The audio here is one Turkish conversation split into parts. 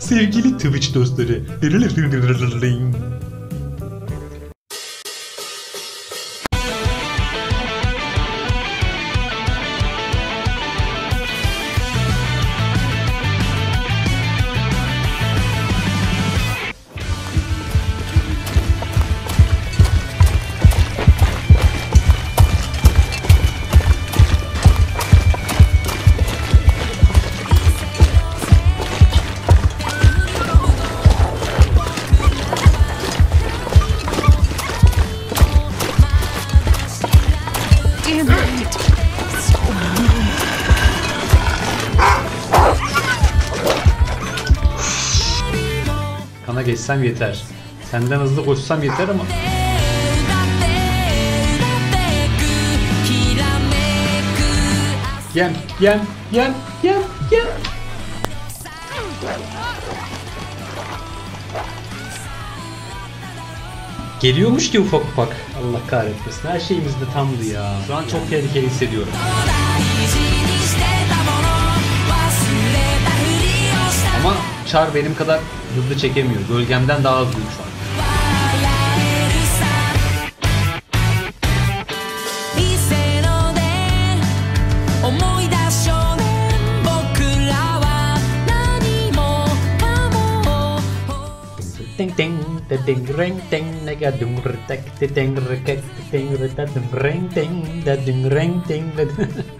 Sevgili Twitch dostları. Arkana geçsem yeter. Senden hızlı koşsam yeter ama. Yem, yem, yem, yem, yem. Geliyormuş ki ufak ufak. Allah kahretmesin. Her şeyimiz de tamdı ya. Şu an çok tehlikeli hissediyorum. Char benim kadar hızlı çekemiyor. Gölgemden daha hızlıyım şu an. ding ding the ding ring ding nega dung tek ding tek ding ring ding the ding ring ding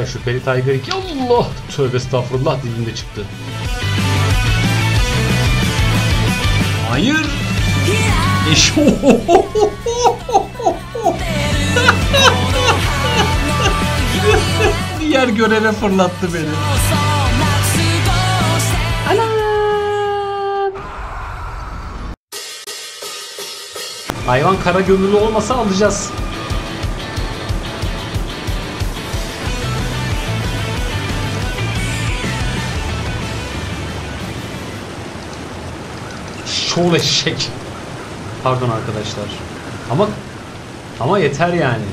güzel. Şüpheli Tiger 2. Allah! Tövbe estağfurullah dilimde çıktı. Hayır. Eş Diğer göreve fırlattı beni. Hayvan kara gönüllü olmasa alacağız. Şol eşek. Pardon arkadaşlar. Ama ama yeter yani.